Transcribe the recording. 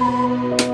Música